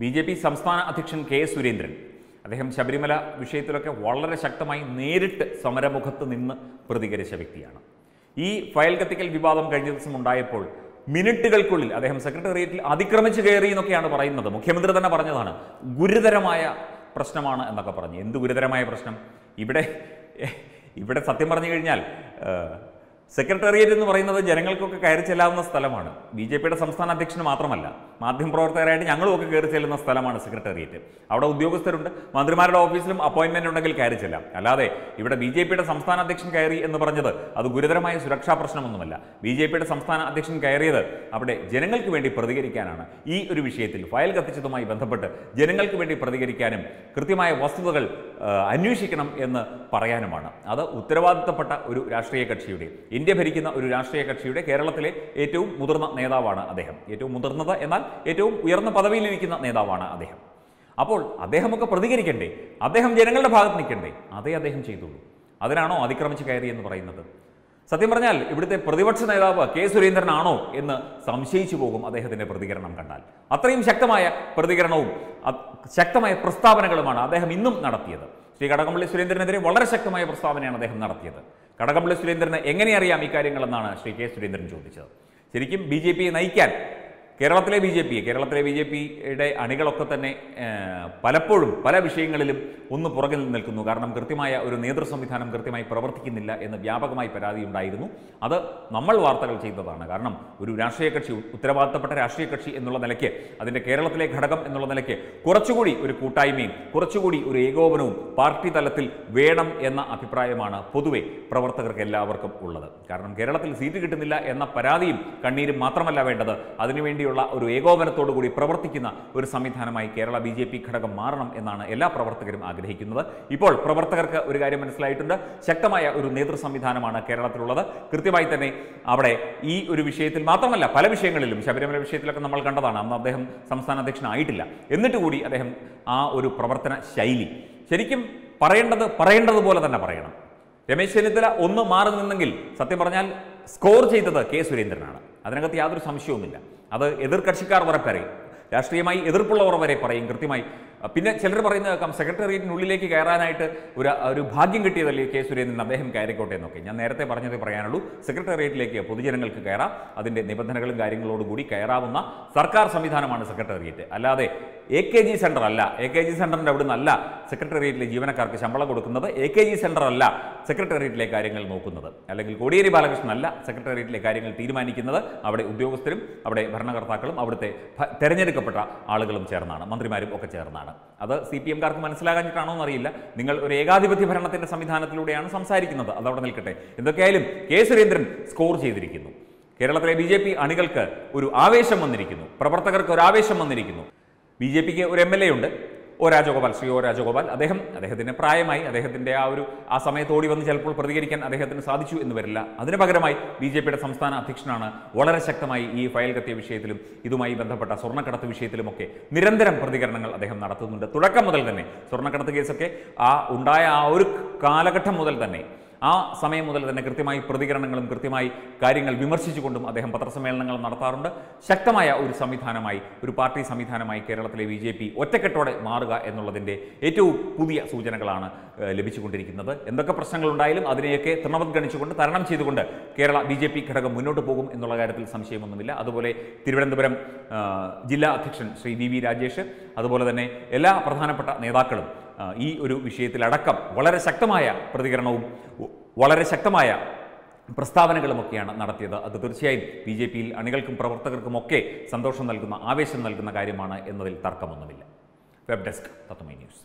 B J P സംസ്ഥാന അധ്യക്ഷൻ K Surendran. അദ്ദേഹം ശബരിമല വിഷയത്തിലൊക്കെ വളരെ ശക്തമായി നേരിട്ട് സമരമുഖത്ത് നിന്ന് പ്രതികരിച്ച വ്യക്തിയാണ്. ഈ ഫയൽ കത്തിക്കൽ വിവാദം കഴിഞ്ഞ ദിവസം ഉണ്ടായപ്പോൾ മിനിറ്റുകൾക്കുള്ളിൽ അദ്ദേഹം സെക്രട്ടേറിയറ്റിൽ അതിക്രമിച്ച് കയറി എന്നൊക്കെയാണ് പറയുന്നത്. മുഖ്യമന്ത്രി തന്നെ പറഞ്ഞതാണ് ഗുരുതരമായ പ്രശ്നമാണ് എന്നൊക്കെ പറഞ്ഞു. എന്ത് ഗുരുതരമായ പ്രശ്നം? ഇവിടെ ഇവിടെ സത്യം പറഞ്ഞു കഴിഞ്ഞാൽ സെക്രട്ടേറിയറ്റ് എന്ന് പറയുന്നത് ജനങ്ങൾക്കൊക്കെ കയറി ചെല്ലാവുന്ന സ്ഥലമാണ്. ബി ജെ പിയുടെ സംസ്ഥാന അധ്യക്ഷന് മാത്രമല്ല മാധ്യമപ്രവർത്തകരായിട്ട് ഞങ്ങളും ഒക്കെ കയറി ചെല്ലുന്ന സ്ഥലമാണ് സെക്രട്ടേറിയറ്റ്. അവിടെ ഉദ്യോഗസ്ഥരുണ്ട് മന്ത്രിമാരുടെ ഓഫീസിലും അപ്പോയിന്റ്മെന്റ് ഉണ്ടെങ്കിൽ കയറി ചെല്ലാം. അല്ലാതെ ഇവിടെ ബി ജെ പിയുടെ സംസ്ഥാന അധ്യക്ഷൻ കയറി എന്ന് പറഞ്ഞത് അത് ഗുരുതരമായ സുരക്ഷാ പ്രശ്നമൊന്നുമല്ല. ബി ജെ പിയുടെ സംസ്ഥാന അധ്യക്ഷൻ കയറിയത് അവിടെ ജനങ്ങൾക്ക് വേണ്ടി പ്രതികരിക്കാനാണ്. ഈ ഒരു വിഷയത്തിൽ ഫയൽ കത്തിച്ചതുമായി ബന്ധപ്പെട്ട് ജനങ്ങൾക്ക് വേണ്ടി പ്രതികരിക്കാനും കൃത്യമായ വസ്തുതകൾ അന്വേഷിക്കണം എന്ന് പറയാനുമാണ്. അത് ഉത്തരവാദിത്തപ്പെട്ട ഒരു രാഷ്ട്രീയ കക്ഷിയുടെ ഇന്ത്യ ഭരിക്കുന്ന ഒരു രാഷ്ട്രീയ കക്ഷിയുടെ കേരളത്തിലെ ഏറ്റവും മുതിർന്ന നേതാവാണ് അദ്ദേഹം. ഏറ്റവും മുതിർന്നത് എന്നാൽ ഏറ്റവും ഉയർന്ന പദവിയിലിരിക്കുന്ന നേതാവാണ് അദ്ദേഹം. അപ്പോൾ അദ്ദേഹമൊക്കെ പ്രതികരിക്കണ്ടേ? അദ്ദേഹം ജനങ്ങളുടെ ഭാഗത്ത് നിൽക്കണ്ടേ? അതേ അദ്ദേഹം ചെയ്തുള്ളൂ. അതിനാണോ അതിക്രമിച്ച് കയറി എന്ന് പറയുന്നത്? സത്യം പറഞ്ഞാൽ ഇവിടുത്തെ പ്രതിപക്ഷ നേതാവ് കെ സുരേന്ദ്രനാണോ എന്ന് സംശയിച്ചു പോകും അദ്ദേഹത്തിന്റെ പ്രതികരണം കണ്ടാൽ. അത്രയും ശക്തമായ പ്രതികരണവും ശക്തമായ പ്രസ്താവനകളുമാണ് അദ്ദേഹം ഇന്നും നടത്തിയത്. ശ്രീ കടകംപള്ളി സുരേന്ദ്രനെതിരെ വളരെ ശക്തമായ പ്രസ്താവനയാണ് അദ്ദേഹം നടത്തിയത്. കടകംപള്ളി സുരേന്ദ്രന് എങ്ങനെ അറിയാം ഇക്കാര്യങ്ങളെന്നാണ് കാര്യങ്ങളെന്നാണ് ശ്രീ കെ സുരേന്ദ്രൻ ചോദിച്ചത്. ശരിക്കും ബി ജെ പിയെ നയിക്കാൻ കേരളത്തിലെ ബി ജെ പി കേരളത്തിലെ ബി ജെ പിയുടെ അണികളൊക്കെ തന്നെ പലപ്പോഴും പല വിഷയങ്ങളിലും ഒന്ന് പുറകിൽ നിൽക്കുന്നു. കാരണം കൃത്യമായ ഒരു നേതൃ സംവിധാനം കൃത്യമായി പ്രവർത്തിക്കുന്നില്ല എന്ന് വ്യാപകമായി പരാതി ഉണ്ടായിരുന്നു അത് നമ്മൾ വാർത്തകൾ ചെയ്തതാണ്. കാരണം ഒരു രാഷ്ട്രീയ കക്ഷി ഉത്തരവാദിത്തപ്പെട്ട രാഷ്ട്രീയ കക്ഷി എന്നുള്ള നിലയ്ക്ക് അതിന്റെ കേരളത്തിലെ ഘടകം എന്നുള്ള നിലയ്ക്ക് കുറച്ചുകൂടി ഒരു കൂട്ടായ്മയും കുറച്ചുകൂടി ഒരു ഏകോപനവും പാർട്ടി തലത്തിൽ വേണം എന്ന അഭിപ്രായമാണ് പൊതുവെ പ്രവർത്തകർക്ക് എല്ലാവർക്കും ഉള്ളത്. കാരണം കേരളത്തിൽ സീറ്റ് കിട്ടുന്നില്ല എന്ന പരാതിയും കണ്ണീരും മാത്രമല്ല വേണ്ടത്. അതിനുവേണ്ടിയുള്ള ഒരു ഏകോപനത്തോടു കൂടി പ്രവർത്തിക്കുന്ന ഒരു സംവിധാനമായി കേരള ബി ഘടകം മാറണം എന്നാണ് എല്ലാ പ്രവർത്തകരും ആഗ്രഹിക്കുന്നത്. ഇപ്പോൾ പ്രവർത്തകർക്ക് ഒരു കാര്യം മനസ്സിലായിട്ടുണ്ട്. ശക്തമായ ഒരു നേതൃ സംവിധാനമാണ് കേരളത്തിലുള്ളത്. കൃത്യമായി തന്നെ അവിടെ ഈ ഒരു വിഷയത്തിൽ മാത്രമല്ല പല വിഷയങ്ങളിലും ശബരിമല വിഷയത്തിലൊക്കെ നമ്മൾ കണ്ടതാണ്. അന്ന് അദ്ദേഹം സംസ്ഥാന അധ്യക്ഷനായിട്ടില്ല. എന്നിട്ട് കൂടി അദ്ദേഹം ആ ഒരു പ്രവർത്തന ശൈലി ശരിക്കും പറയേണ്ടത് പറയേണ്ടതുപോലെ തന്നെ പറയണം. രമേശ് ചെന്നിത്തല ഒന്ന് മാറി നിന്നെങ്കിൽ സത്യം പറഞ്ഞാൽ സ്കോർ ചെയ്തത് കെ സുരേന്ദ്രനാണ്. അതിനകത്ത് യാതൊരു സംശയവുമില്ല. അത് എതിർ കക്ഷിക്കാർ വരെ പറയും രാഷ്ട്രീയമായി എതിർപ്പുള്ളവർ വരെ പറയും കൃത്യമായി. പിന്നെ ചിലർ പറയുന്നത് കേൾക്കാം സെക്രട്ടേറിയറ്റിനുള്ളിലേക്ക് കയറാനായിട്ട് ഒരു ഒരു ഭാഗ്യം കിട്ടിയതല്ലേ കെ സുരേന്ദ്രൻ അദ്ദേഹം കയറിക്കോട്ടെ എന്നൊക്കെ. ഞാൻ നേരത്തെ പറഞ്ഞത് പറയാനുള്ളൂ സെക്രട്ടേറിയറ്റിലേക്ക് പൊതുജനങ്ങൾക്ക് കയറാം അതിന്റെ നിബന്ധനകളും കാര്യങ്ങളോടുകൂടി കയറാവുന്ന സർക്കാർ സംവിധാനമാണ് സെക്രട്ടേറിയറ്റ്. അല്ലാതെ എ കെ ജി സെന്റർ അല്ല എ കെ ജി സെന്ററിന്റെ അവിടെ നിന്നല്ല സെക്രട്ടേറിയറ്റിലെ ജീവനക്കാർക്ക് ശമ്പളം കൊടുക്കുന്നത് എ കെ ജി സെന്റർ അല്ല സെക്രട്ടേറിയറ്റിലെ കാര്യങ്ങൾ നോക്കുന്നത്. അല്ലെങ്കിൽ കോടിയേരി ബാലകൃഷ്ണൻ അല്ല സെക്രട്ടേറിയറ്റിലെ കാര്യങ്ങൾ തീരുമാനിക്കുന്നത് അവിടെ ഉദ്യോഗസ്ഥരും അവിടെ ഭരണകർത്താക്കളും അവിടുത്തെ ഭ- തെരഞ്ഞെടുക്കപ്പെട്ട ആളുകളും ചേർന്നാണ് മന്ത്രിമാരും ഒക്കെ ചേർന്നാണ്. അത് സി പി എംകാർക്ക് മനസ്സിലാകാഞ്ഞിട്ടാണോ എന്നറിയില്ല. നിങ്ങൾ ഒരു ഏകാധിപത്യ ഭരണത്തിന്റെ സംവിധാനത്തിലൂടെയാണ് സംസാരിക്കുന്നത്. അതവിടെ നിൽക്കട്ടെ. എന്തൊക്കെയായാലും കെ സുരേന്ദ്രൻ സ്കോർ ചെയ്തിരിക്കുന്നു. കേരളത്തിലെ ബി ജെ പി അണികൾക്ക് ഒരു ആവേശം വന്നിരിക്കുന്നു. പ്രവർത്തകർക്ക് ഒരു ആവേശം വന്നിരിക്കുന്നു. ബി ജെ പിക്ക് ഒരു എം എൽ എ ഉണ്ട്. O Rajagopal Shri O Rajagopal. അദ്ദേഹം അദ്ദേഹത്തിന്റെ പ്രായമായി അദ്ദേഹത്തിന്റെ ആ ഒരു ആ സമയത്ത് ഓടി വന്ന് ചിലപ്പോൾ പ്രതികരിക്കാൻ അദ്ദേഹത്തിന് സാധിച്ചു എന്ന് വരില്ല. അതിന് പകരമായി ബി ജെ പിയുടെ സംസ്ഥാന അധ്യക്ഷനാണ് വളരെ ശക്തമായി ഈ ഫയൽ കത്തിയ വിഷയത്തിലും ഇതുമായി ബന്ധപ്പെട്ട സ്വർണക്കടത്ത് വിഷയത്തിലുമൊക്കെ നിരന്തരം പ്രതികരണങ്ങൾ അദ്ദേഹം നടത്തുന്നുണ്ട്. തുടക്കം മുതൽ തന്നെ സ്വർണക്കടത്ത് കേസൊക്കെ ആ ഉണ്ടായ ആ ഒരു കാലഘട്ടം മുതൽ തന്നെ ആ സമയം മുതൽ തന്നെ കൃത്യമായി പ്രതികരണങ്ങളും കൃത്യമായി കാര്യങ്ങൾ വിമർശിച്ചുകൊണ്ടും അദ്ദേഹം പത്രസമ്മേളനങ്ങൾ നടത്താറുണ്ട്. ശക്തമായ ഒരു സംവിധാനമായി ഒരു പാർട്ടി സംവിധാനമായി കേരളത്തിലെ ബി ജെ പി ഒറ്റക്കെട്ടോടെ മാറുക എന്നുള്ളതിന്റെ ഏറ്റവും പുതിയ സൂചനകളാണ് ലഭിച്ചുകൊണ്ടിരിക്കുന്നത്. എന്തൊക്കെ പ്രശ്നങ്ങളുണ്ടായാലും അതിനെയൊക്കെ തൃണവത്ഗണിച്ചുകൊണ്ട് തരണം ചെയ്തുകൊണ്ട് കേരള ബി ജെ പി ഘടകം മുന്നോട്ട് പോകും എന്നുള്ള കാര്യത്തിൽ സംശയമൊന്നുമില്ല. അതുപോലെ തിരുവനന്തപുരം ജില്ലാ അധ്യക്ഷൻ ശ്രീ വി വി രാജേഷ് അതുപോലെ തന്നെ എല്ലാ പ്രധാനപ്പെട്ട നേതാക്കളും ഈ ഒരു വിഷയത്തിലടക്കം വളരെ ശക്തമായ പ്രതികരണവും വളരെ ശക്തമായ പ്രസ്താവനകളുമൊക്കെയാണ് നടത്തിയത്. അത് തീർച്ചയായും ബി ജെ പിയിൽ അണികൾക്കും പ്രവർത്തകർക്കുമൊക്കെ സന്തോഷം നൽകുന്ന ആവേശം നൽകുന്ന കാര്യമാണ് എന്നതിൽ തർക്കമൊന്നുമില്ല. Web desk Tatwamayi news.